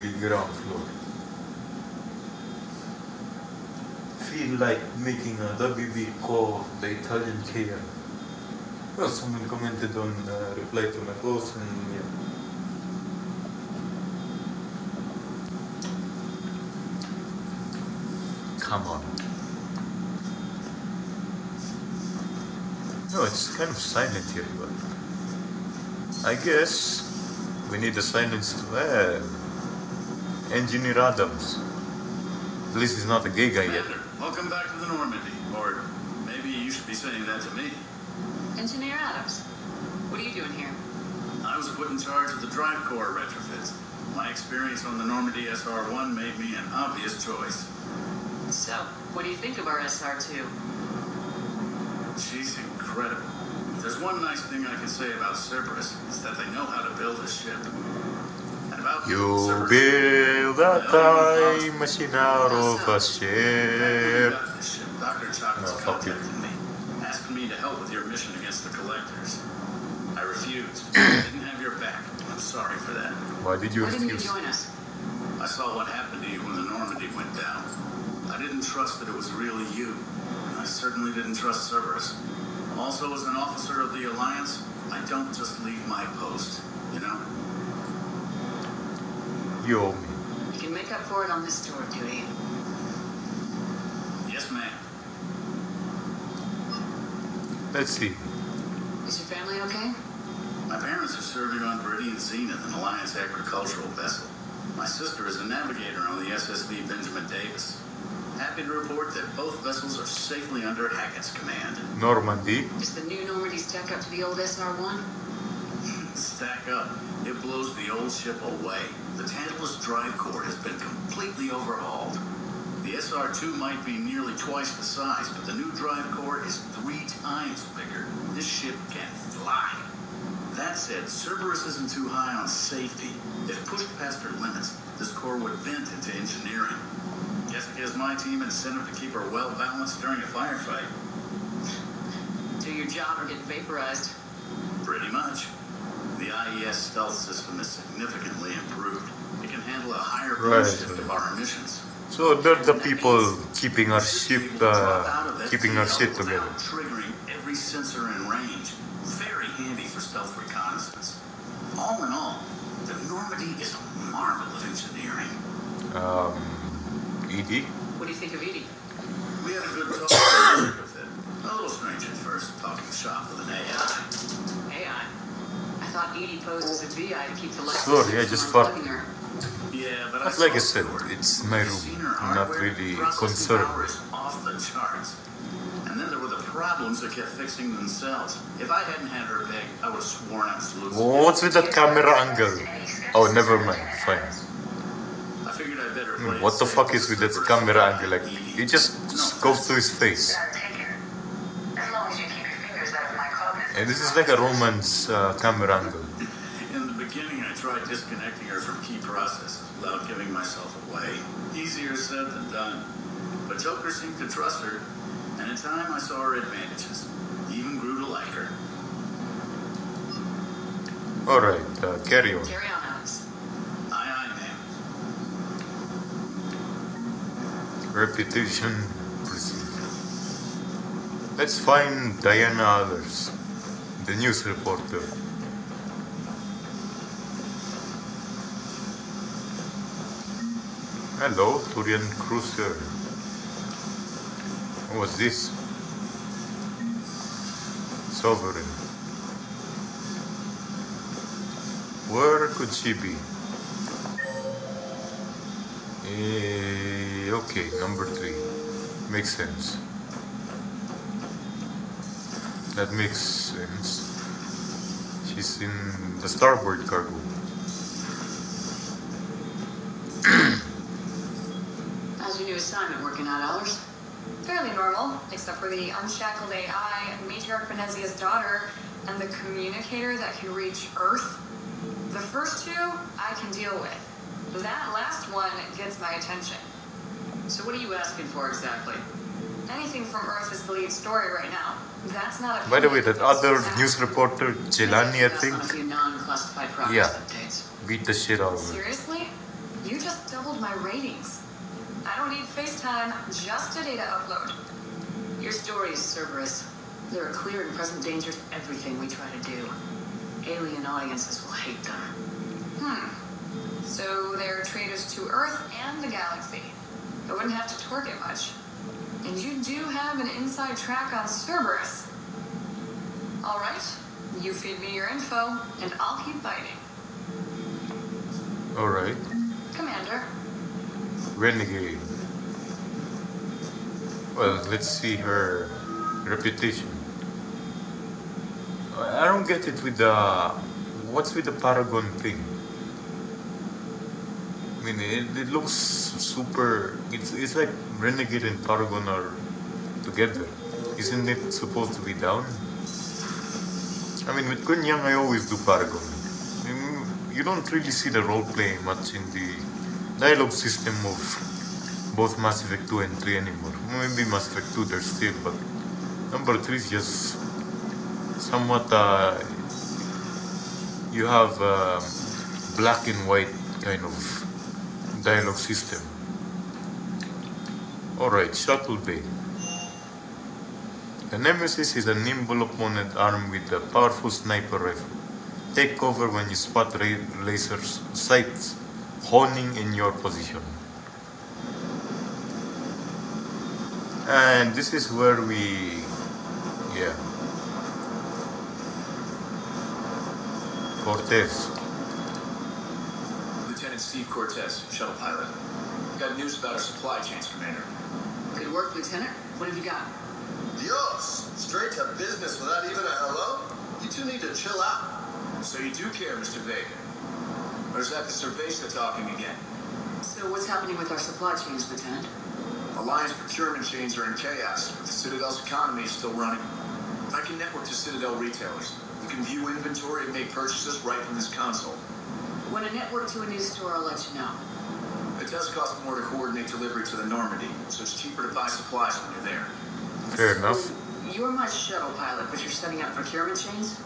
ground floor. Feel like making a WB call the Italian KM. Well, someone commented on uh, reply to my post and yeah. Come on. No, it's kind of silent here, but I guess we need a silence to uh, Engineer Adams. At least he's not a gay guy yet. Commander, welcome back to the Normandy. Or maybe you should be saying that to me. Engineer Adams, what are you doing here? I was put in charge of the drive core retrofits. My experience on the Normandy SR-1 made me an obvious choice. So, what do you think of our SR-2? She's incredible. If there's one nice thing I can say about Cerberus, it's that they know how to build a ship. And about You Cerberus, build a time machine out of a ship. got this ship, Dr. Chakwas No, fuck you. contacted me, asking me to help with your mission against the collectors. I refused. I didn't have your back. I'm sorry for that. Why did you Why didn't you join us? I saw what happened to you when the Normandy went down. I didn't trust that it was really you. I certainly didn't trust Cerberus. Also, as an officer of the Alliance, I don't just leave my post, you know? You owe me. You can make up for it on this tour duty. Yes, ma'am. Let's see. Is your family okay? My parents are serving on Viridian Zenith, an Alliance agricultural vessel. My sister is a navigator on the SSV Benjamin Davis. Happy to report that both vessels are safely under Hackett's command. Normandy. Is the new Normandy stack up to the old SR1? Stack up. It blows the old ship away. The Tantalus drive core has been completely overhauled. The SR-2 might be nearly twice the size, but the new drive core is three times bigger. This ship can fly. That said, Cerberus isn't too high on safety. If pushed past her limits, this core would vent into engineering. Guess it gives my team incentive to keep her well balanced during a firefight. Do your job or get vaporized. Pretty much. The IES stealth system is significantly improved. It can handle a higher Right. burst shift of our emissions. So they're the people keeping our ship, uh, keeping our shit together. Without triggering every sensor in range. Very handy for stealth reconnaissance. All in all, the Normandy is a marvel of engineering. Um, EDI? What do you think of EDI? We had a good talk about the fit. A little strange at first, talking shop with an AI. AI. I thought EDI posed as a VI to keep the lights Sorry, I just from thought- Yeah, but But like I said, it's my room. I'm not really processing concerned. power is off the charts. And then there were the problems that kept fixing themselves. If I hadn't had her pegged, I would have sworn I was losing. Oh, what's with that camera angle? Oh, never mind. Fine. I figured I better play Hmm, it What the fuck is with that camera angle? Like, EDI. it just, just goes to his face. Take it. As long as you keep your fingers out of my. And this is like a romance uh, camera angle. In the beginning, I tried disconnecting her from key processes without giving myself away. Easier said than done. But Joker seemed to trust her, and in time I saw her advantages. Even grew to like her. Alright, uh, carry on. Carry on, Alex. Aye, aye, ma'am. Reputation proceed. Let's find Diana Allers, the news reporter. Hello, Turian Cruiser. What's this? Sovereign. Where could she be? Eh, okay, number three. Makes sense. That makes sense. She's in the starboard cargo. How's your new assignment working out, Allers? Fairly normal, except for the unshackled AI, Matriarch Benezia's daughter, and the communicator that can reach Earth. The first two I can deal with. That last one gets my attention. So what are you asking for exactly? Anything from Earth is the lead story right now. By the way, that other news reporter, Jilani, I think, Yeah. beat the shit out of her. Seriously? You just doubled my ratings. I don't need FaceTime, just a data upload. Your story is Cerberus. They're clear and present dangers to everything we try to do. Alien audiences will hate them. Hmm. So they're traitors to Earth and the galaxy. I wouldn't have to torque it much. And you do have an inside track on Cerberus. All right, you feed me your info, and I'll keep fighting. Alright. Commander. Renegade. Well, let's see her reputation. I don't get it with the. What's with the Paragon thing? Mean, it, it looks super. It's, it's like Renegade and Paragon are together. Isn't it supposed to be down? I mean, with Kunyang, I always do Paragon. I mean, you don't really see the role play much in the dialogue system of both Mass Effect 2 and 3 anymore. Maybe Mass Effect 2 there's still, but number 3 is just somewhat. Uh, you have uh, black and white kind of dialogue system. Alright, Shuttle Bay. The Nemesis is a nimble opponent armed with a powerful sniper rifle. Take cover when you spot laser sights honing in your position. And this is where we, yeah. Cortez. Lieutenant Steve Cortez, shuttle pilot. Got news about our supply chains, Commander. Good work, Lieutenant. What have you got? Dios, straight to business without even a hello? You two need to chill out. So you do care, Mr. Vega? Or is that the Cerveza talking again? So what's happening with our supply chains, Lieutenant? Alliance procurement chains are in chaos, but the Citadel's economy is still running. I can network to Citadel retailers. You can view inventory and make purchases right from this console. When I network to a new store, I'll let you know. It does cost more to coordinate delivery to the Normandy, so it's cheaper to buy supplies when you're there. Fair enough. You're my shuttle pilot, but you're setting up procurement chains?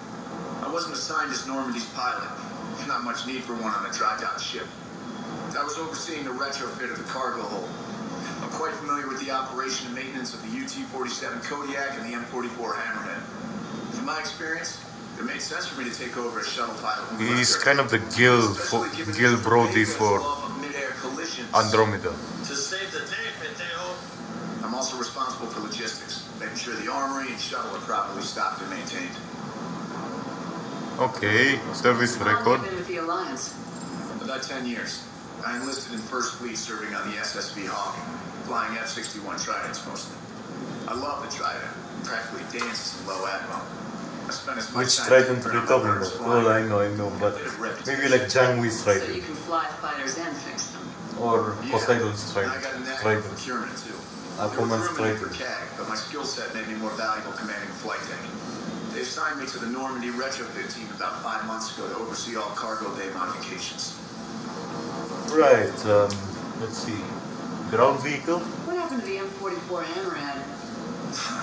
I wasn't assigned as Normandy's pilot. There's not much need for one on a dry-dock ship. I was overseeing the retrofit of the cargo hold. I'm quite familiar with the operation and maintenance of the UT-47 Kodiak and the M44 Hammerhead. In my experience, it made sense for me to take over as shuttle pilot. when we left He's Earth. kind of the Gil, for, Gil Brody for love of mid-air collisions. Andromeda. To save the day, Pendejo. I'm also responsible for logistics, making sure the armory and shuttle are properly stocked and maintained. Okay, service How long record. have been with the Alliance? About 10 years. I enlisted in First Fleet serving on the SSV Hawk, flying F-61 Tridents mostly. I love the Trident. Practically dances in low atmo. I spent as much Which time Trident figuring are out you talking about? flying. Well, I know, I know, but maybe like John Wick's So you Trident can fly fighters and fix them. or Yeah, Poseidon's I got a Trident. knack for Trident. procurement too. Aquaman's They were grooming me for Trident. CAG, but my skill set made me more valuable commanding a flight deck. They assigned me to the Normandy retrofit team about five months ago to oversee all cargo bay modifications. Right, um, let's see. Ground vehicle? What happened to the M44 Hammerhead?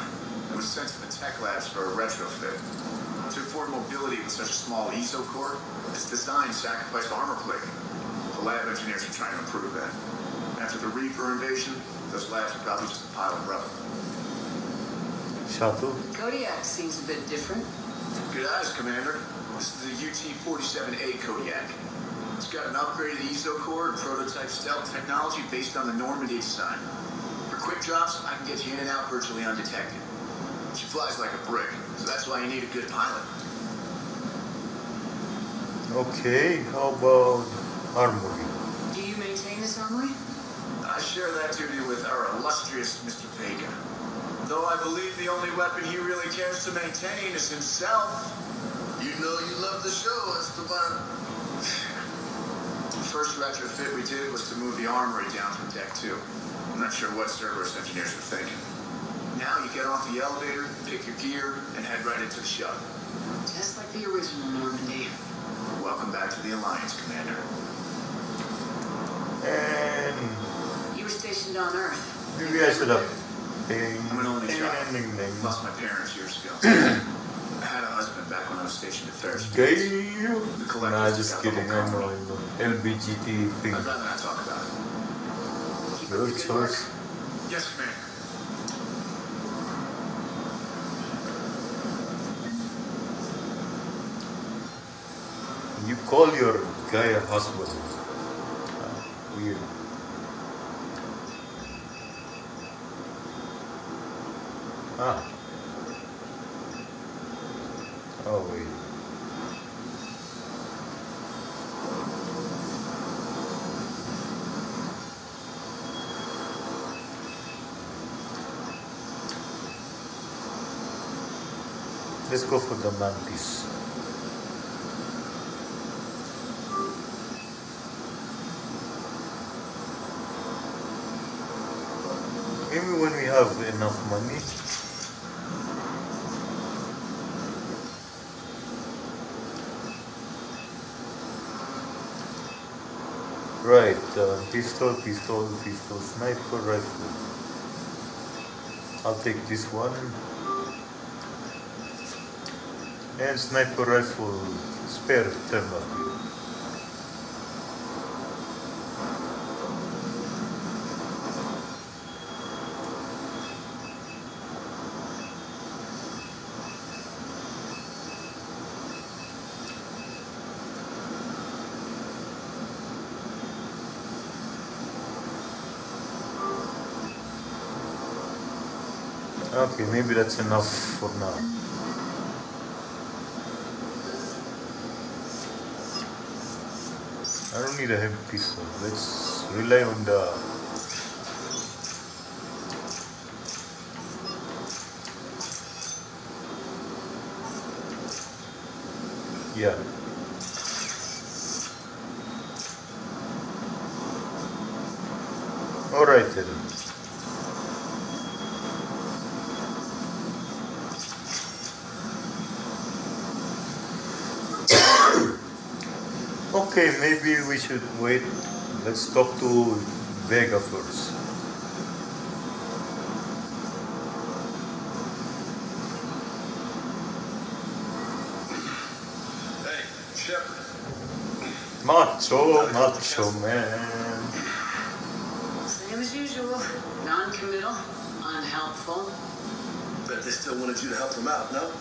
I was sent to the tech labs for a retrofit. To afford mobility with such a small eezo core, its design sacrificed armor plating. The lab engineers are trying to improve that. After the Reaper invasion, those labs are probably just a pile of rubble. Shuttle? Kodiak seems a bit different. Good eyes, Commander. This is the UT-47A Kodiak. It's got an upgraded eezo core and prototype stealth technology based on the Normandy design. For quick drops, I can get you in and out virtually undetected. She flies like a brick, so that's why you need a good pilot. Okay, how about armory? Do you maintain this armory? I share that duty with our illustrious Mr. Vega. Though I believe the only weapon he really cares to maintain is himself. You know you love the show, Esteban. The first retrofit we did was to move the armory down from deck two. I'm not sure what Cerberus engineers were thinking. Now you get off the elevator, pick your gear, and head right into the shuttle. Just like the original Normandy. Welcome back to the Alliance, Commander. And You were stationed on Earth. maybe I should have. Ding, I'm an only child. ding, ding, Lost my parents years ago. I had a husband back when I was stationed at Ferris. Gay? The collectors Nah, just kidding. I know, I know. LBGT thing. I'd rather not talk about Your choice. Yes, Commander. You call your guy a husband. Weird. Ah. Oh wait. Let's go for the mantis. Maybe when we have enough money. Right, uh, pistol, pistol, pistol, sniper rifle. I'll take this one. And sniper rifle, spare thermal. Okay, maybe that's enough for now. I don't need a heavy pistol. Let's rely on the yeah. All right then. Okay, maybe we should wait. Let's talk to Vega first. Hey, Shepard. Macho, macho man. Same as usual. Non-committal, unhelpful. But they still wanted you to help them out, no?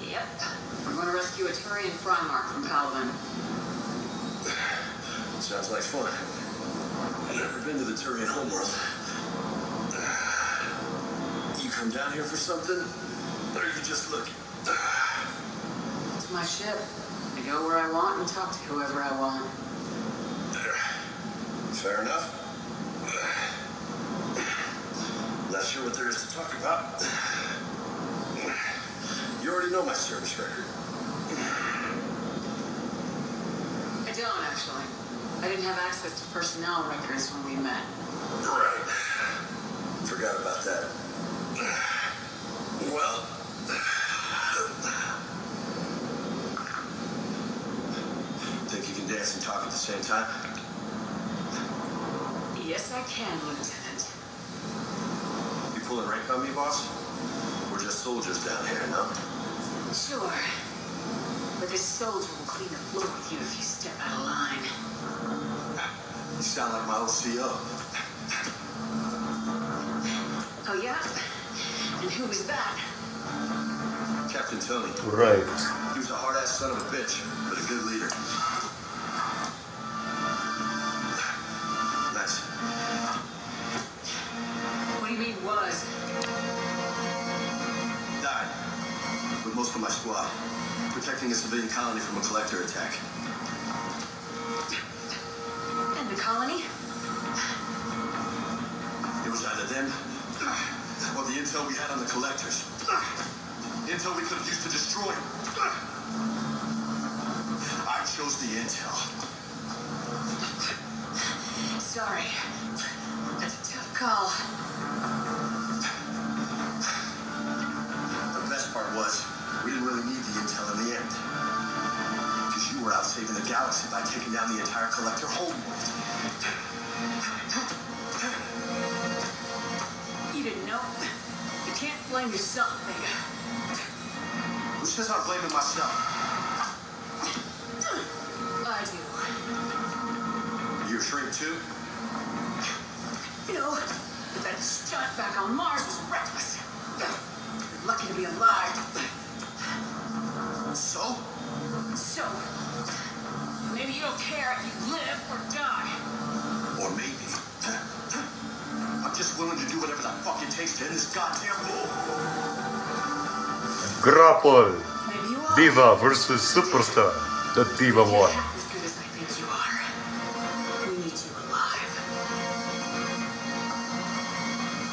Yep. We're going to rescue a Turian Primarch from Palaven. Sounds like fun. I've never been to the Turian homeworld. You come down here for something? Or are you just looking? It's my ship. I go where I want and talk to whoever I want. Fair enough. Not sure what there is to talk about. You already know my service record. I don't, actually. I didn't have access to personnel records when we met. Right. Forgot about that. Well, think you can dance and talk at the same time? Yes, I can, Lieutenant. You pulling rank on me, boss? We're just soldiers down here, no? Sure. But this soldier will clean the floor with you if you step out of line. You sound like my old CO. Oh, yeah? And who was that? Captain Toni. Right. He was a hard-ass son of a bitch, but a good leader. Nice. What do you mean, was? Died. With most of my squad. Protecting a civilian colony from a collector attack. And the colony? It was either them or the intel we had on the collectors. Intel we could have used to destroy them. I chose the intel. Sorry. That's a tough call. Taking down the entire collector. You didn't know? You can't blame yourself, Vega. Who says I'm blaming myself? Grapple. Maybe you are. Diva versus Superstar. The Diva If won. half as good as I think you are, we need you alive.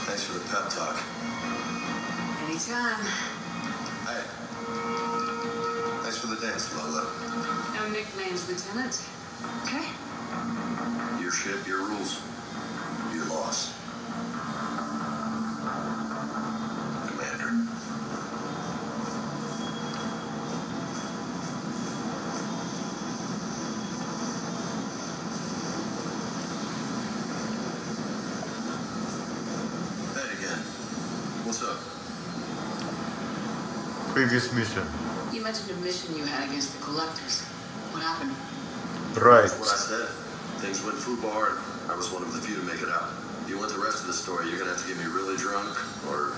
Thanks for the pep talk. Anytime. Hey. Thanks for the dance, Lola. No nicknames, Lieutenant. Okay? Your ship, your rules. Your loss. Commander. Hey again. What's up? Previous mission. You mentioned a mission you had against the collectors. What happened? Right. That's what I said. Things went foobar, and I was one of the few to make it out. If you want the rest of the story, you're gonna have to get me really drunk, or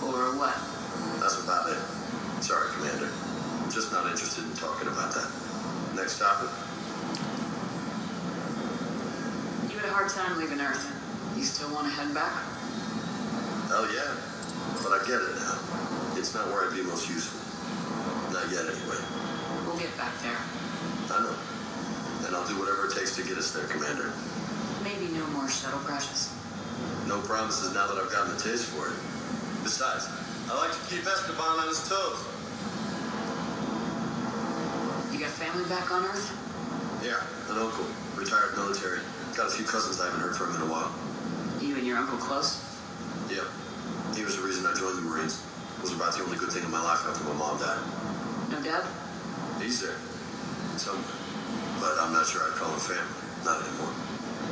Or what? that's about it. Sorry, Commander. I'm just not interested in talking about that. Next topic. You had a hard time leaving Earth. You still want to head back? Hell yeah. But I get it now. It's not where I'd be most useful. Not yet, anyway. We'll get back there. I know. And I'll do whatever it takes to get us there, Commander. Maybe no more shuttle crashes. No promises now that I've gotten a taste for it. Besides, I like to keep Esteban on his toes. You got family back on Earth? Yeah, an uncle, retired military. Got a few cousins I haven't heard from in a while. You and your uncle close? He was the reason I joined the Marines. It was about the only good thing in my life after my mom died. No dad? He's there, somewhere, but I'm not sure I'd call him family. Not anymore.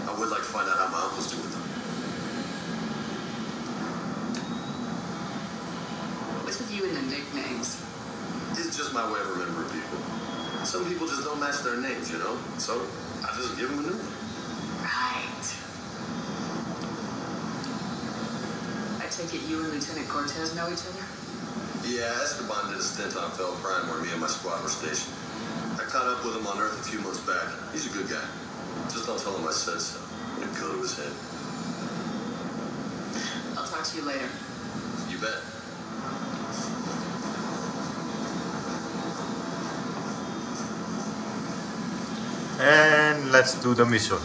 I would like to find out how my uncle's doing though. What's with you and the nicknames? It's just my way of remembering people. Some people just don't match their names, you know. So I just give them a new one. Right. I take it you and Lieutenant Cortez know each other? Yeah, Esteban did a stint on Fehl Prime where me and my squad were stationed. I caught up with him on Earth a few months back. He's a good guy. Just don't tell him I said so. It'd go to his head. I'll talk to you later. You bet. And let's do the mission.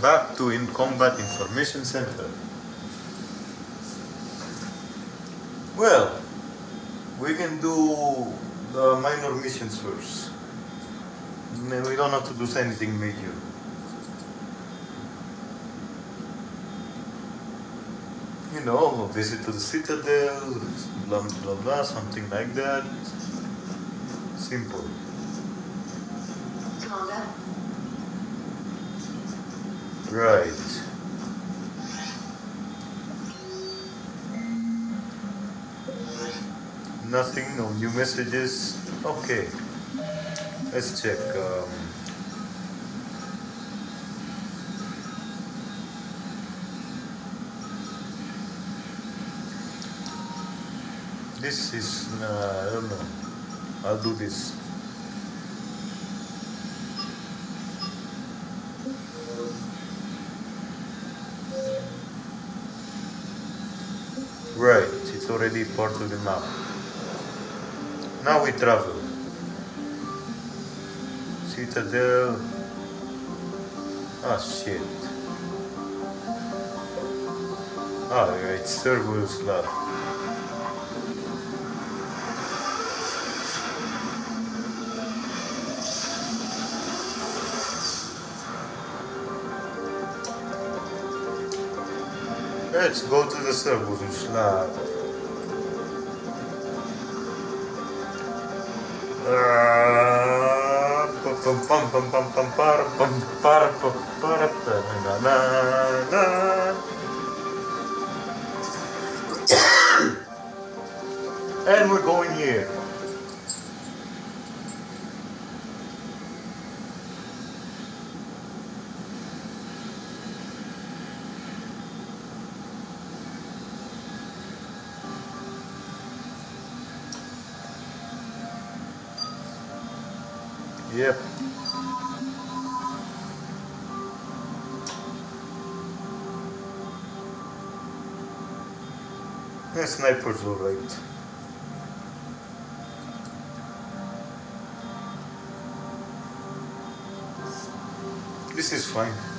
Back to in combat information center. Well, we can do the minor missions first. We don't have to do anything major. You know, visit to the citadel, blah blah blah, something like that. Simple. Come on, Dad. Right. Nothing, no new messages. Okay. Let's check. Um, this is, uh, I don't know. I'll do this. Right, it's already part of the map. Now we travel. Citadel. Ah, shit. Ah, yeah, it's Cerberus Lab. Let's go to the Cerberus Lab. And we're going here. Yep. Yeah, sniper's alright. This is fine.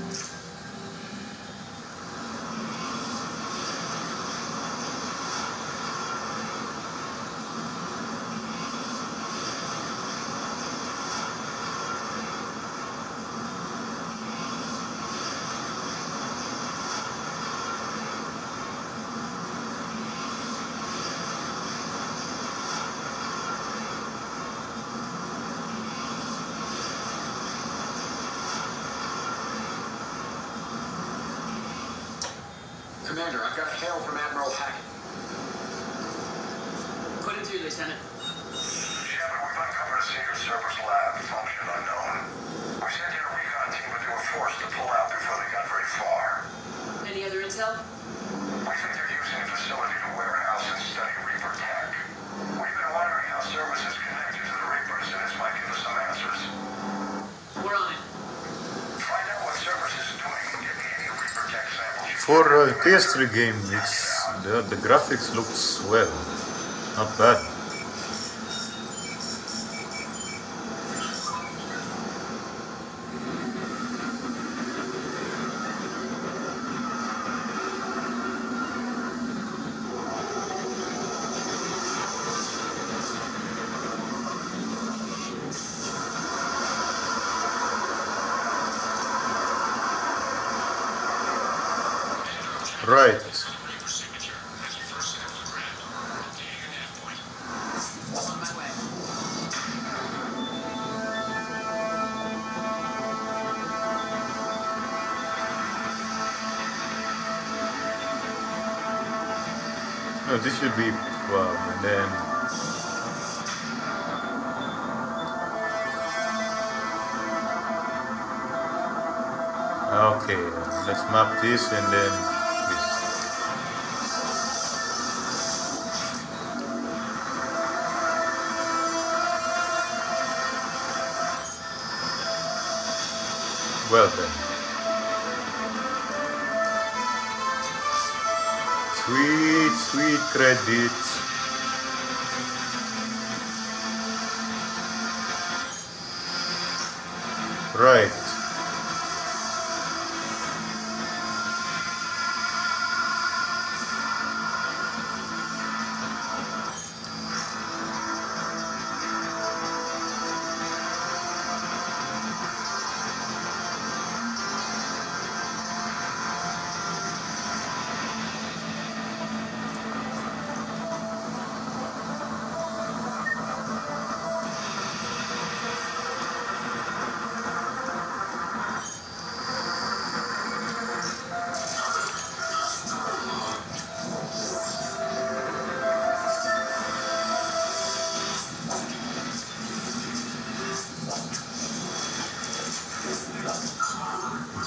Commander, I've got a hail from Admiral Hackett. Put it through, Lieutenant. Shepard, we've uncovered a secret Cerberus lab, function unknown. We sent in a recon team, but they were forced to pull out before they got very far. Any other intel? We think they're using the facility to warehouse and study Reaper tech. We've been wondering how Cerberus is connected to the Reapers, and this might give us some answers. We're on it. Find out what Cerberus is doing and get me any Reaper tech samples. you For a PS3 game, it's the, the graphics looks well. Not bad. Should be 12, and then Okay, let's map this and then this. Well then. Sweet, sweet credits.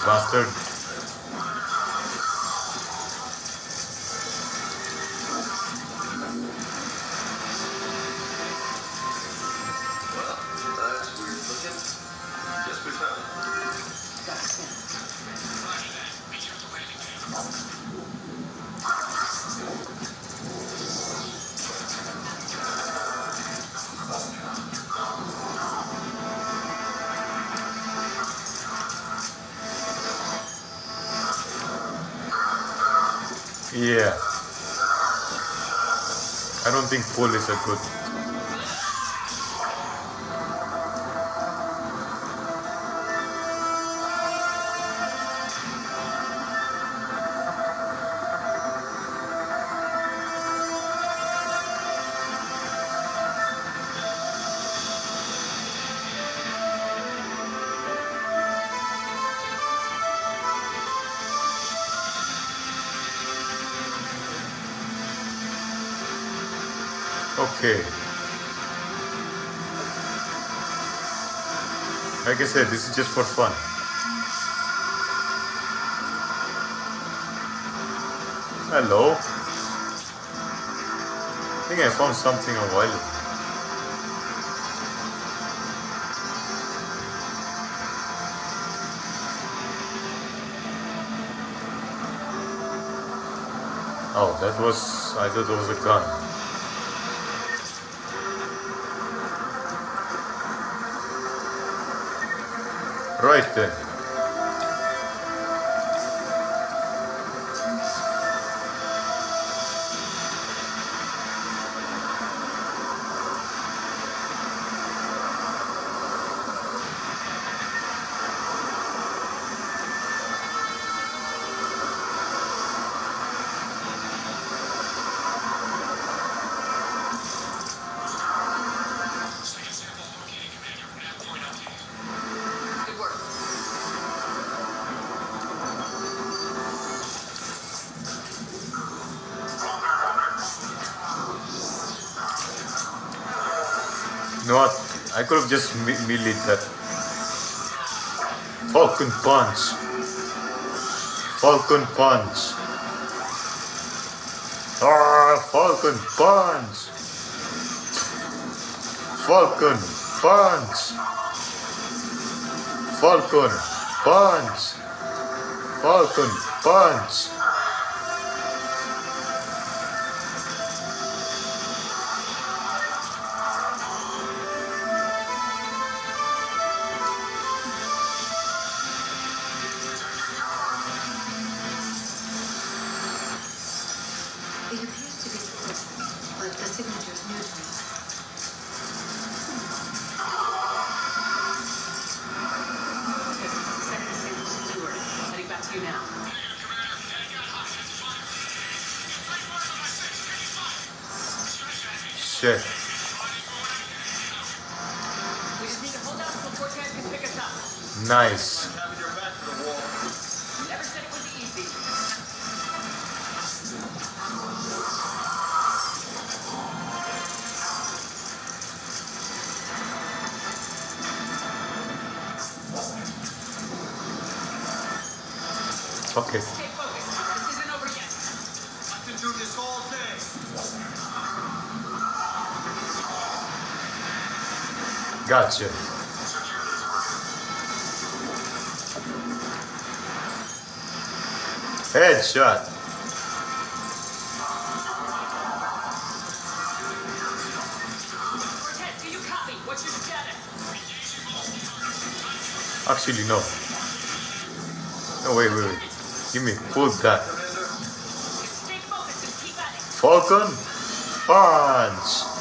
Bastard. Paul is good. okay. Like I said this is just for fun. Hello. I think I found something a while ago. Oh, that was... I thought it was a gun. Right then. What? I could have just me- meleeed that. Falcon punch. Falcon punch. Ah, Falcon punch. Falcon punch. Falcon punch. Falcon punch. It appears to be but the signature's new to me. Second St. Gotcha. Headshot. Your status? Actually, no. No, wait, wait, wait. Give me, pull that. Falcon punch.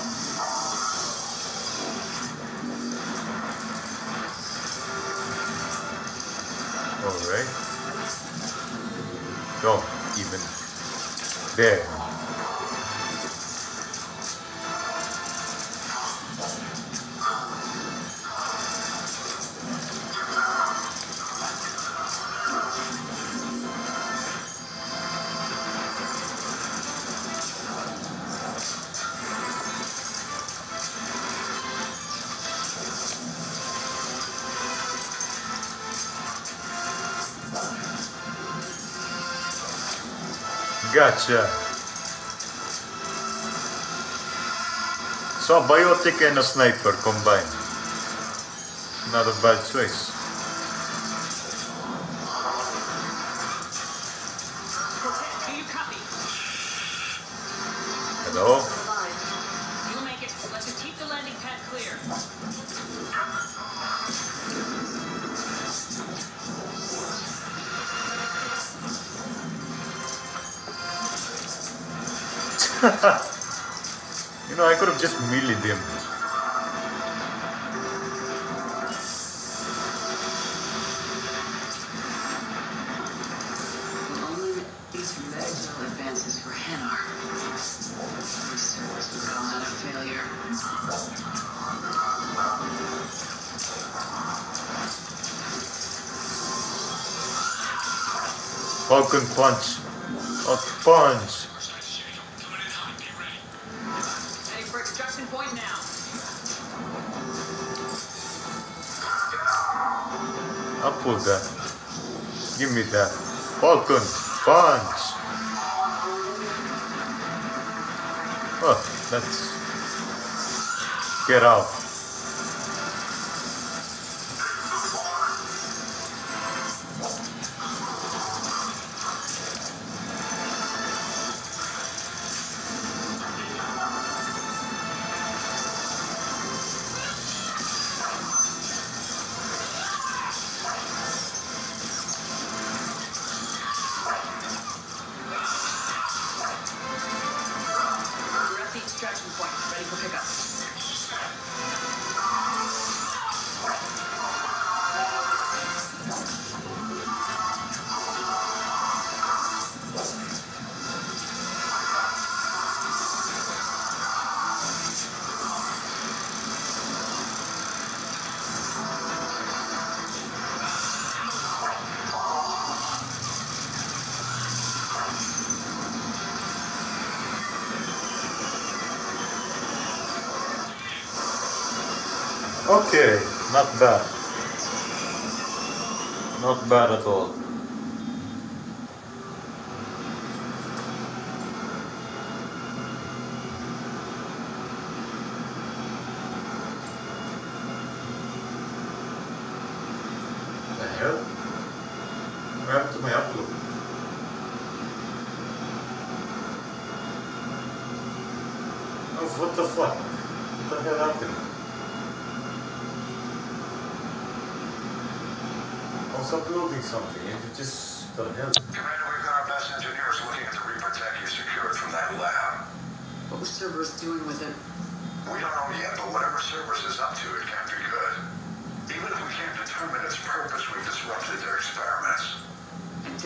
Don't even. There. Gotcha. So, biotic and a sniper combined. Not a bad choice. Punch. A punch. Heading for extraction point now. I'll pull that. Give me that. Falcon punch. Oh, let's get out. Okay, not bad. Not bad at all.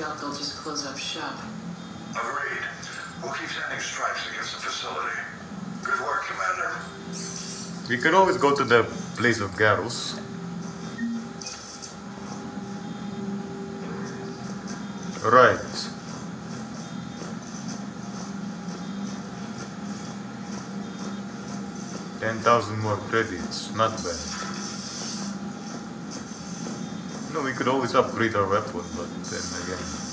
doubt they'll just close up shop. Agreed. We'll keep sending strikes against the facility. Good work, Commander. We could always go to the place of Garrus. Right. Ten thousand more credits, not bad. could always upgrade our weapon, but then again.